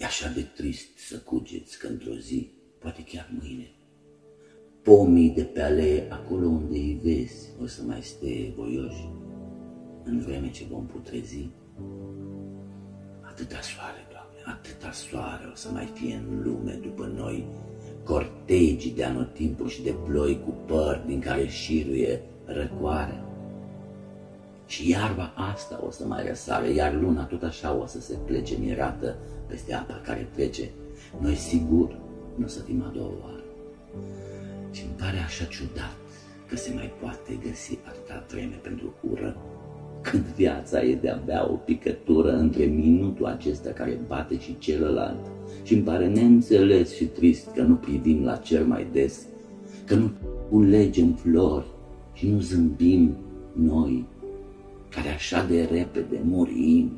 E așa de trist să cugeți că într-o zi, poate chiar mâine, pomii de pe alee, acolo unde îi vezi, o să mai stea voioși, în vreme ce vom putrezi. Atâta soare, Doamne, atâta soare o să mai fie în lume după noi, cortegii de anotimpuri și de ploi cu păr din care șiruie răcoare. Și iarba asta o să mai răsare, iar luna tot așa o să se plece mirată peste apa care trece. Noi sigur nu o să fim a doua oară. Și îmi pare așa ciudat că se mai poate găsi atâta vreme pentru ură, când viața e de-abia o picătură între minutul acesta care bate și celălalt. Și îmi pare neînțeles și trist că nu privim la cer mai des, că nu culegem flori și nu zâmbim noi, care așa de repede murim